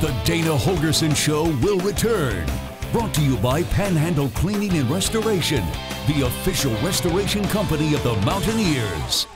The Dana Holgorsen Show will return. Brought to you by Panhandle Cleaning and Restoration, the official restoration company of the Mountaineers.